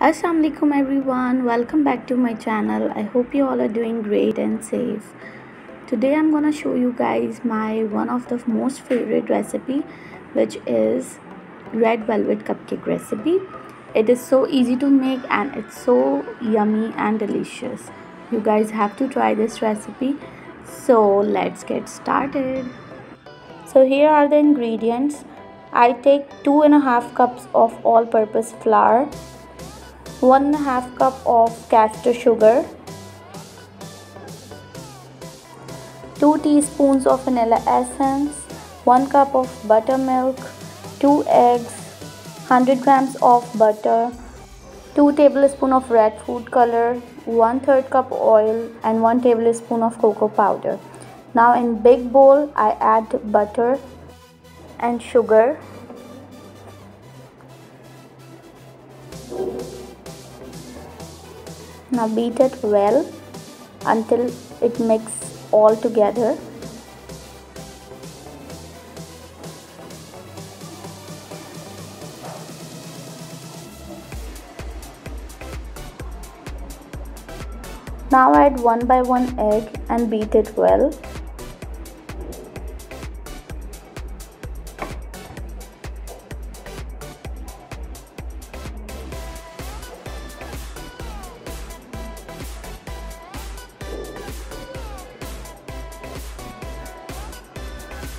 Assalamualaikum everyone. Welcome back to my channel. I hope you all are doing great and safe. Today I'm gonna show you guys my one of the most favorite recipe which is red velvet cupcake recipe. It is so easy to make and it's so yummy and delicious. You guys have to try this recipe. So let's get started. So here are the ingredients. I take two and a half cups of all-purpose flour 1 half cup of caster sugar 2 teaspoons of vanilla essence 1 cup of buttermilk 2 eggs 100 grams of butter 2 tablespoons of red food color 1 third cup oil and 1 tablespoon of cocoa powder. Now in big bowl I add butter and sugar now beat it well until it mix all together Now add one by one egg and beat it well.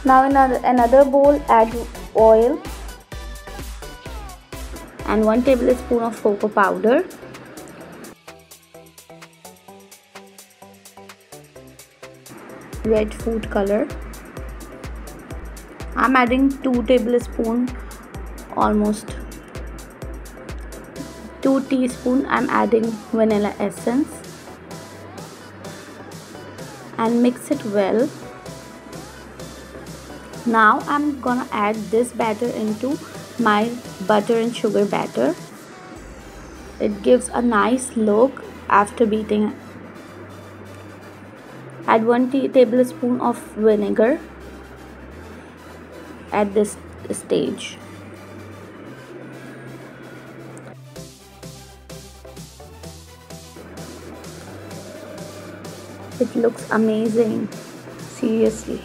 Now in another bowl add oil and 1 tablespoon of cocoa powder. Red food color. I'm adding 2 tablespoon almost 2 teaspoon I'm adding vanilla essence and mix it well now I'm gonna add this batter into my butter and sugar batter. It gives a nice look after beating add 1 tablespoon of vinegar at this stage. It looks amazing. Seriously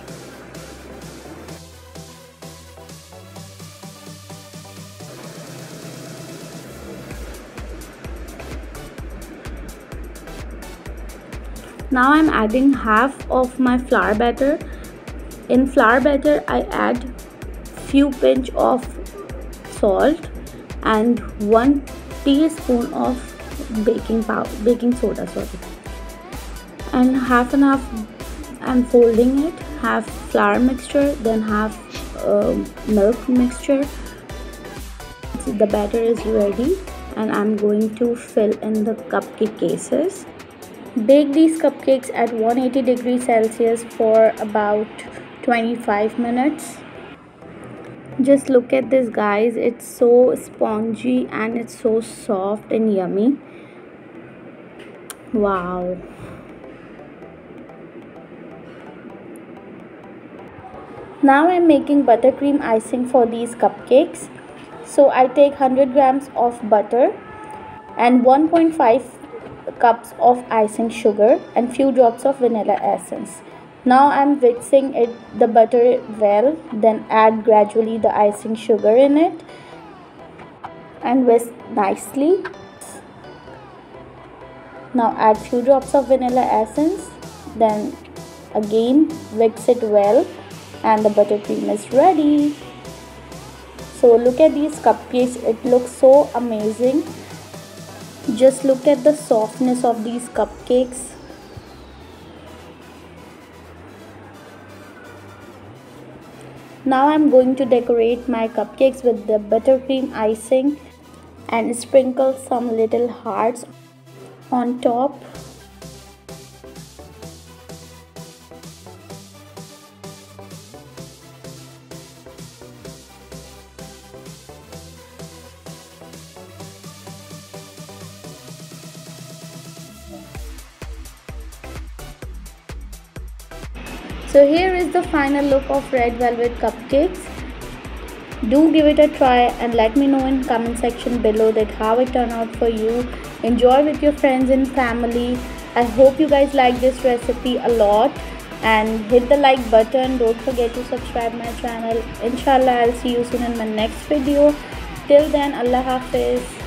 now I'm adding half of my flour batter. In flour batter I add few pinch of salt and 1 teaspoon of baking powder baking soda sorry. And half and half I'm folding it. Half flour mixture then half uh, milk mixture. The batter is ready and I'm going to fill in the cupcake cases Bake these cupcakes at 180 degrees Celsius for about 25 minutes. Just look at this guys, it's so spongy and it's so soft and yummy. Wow. Now I'm making buttercream icing for these cupcakes. So I take 100 grams of butter and 1.5 cups of icing sugar and few drops of vanilla essence. Now i'm mixing it the butter well then add gradually the icing sugar in it and whisk nicely. Now add few drops of vanilla essence then again mix it well and the buttercream is ready. So look at these cupcakes it looks so amazing just look at the softness of these cupcakes. Now I'm going to decorate my cupcakes with the buttercream icing and sprinkle some little hearts on top So here is the final look of red velvet cupcakes. do give it a try and let me know in comment section below that how it turned out for you. Enjoy with your friends and family. I hope you guys like this recipe a lot. And hit the like button. Don't forget to subscribe my channel. Inshallah i'll see you soon in my next video. Till then allah hafiz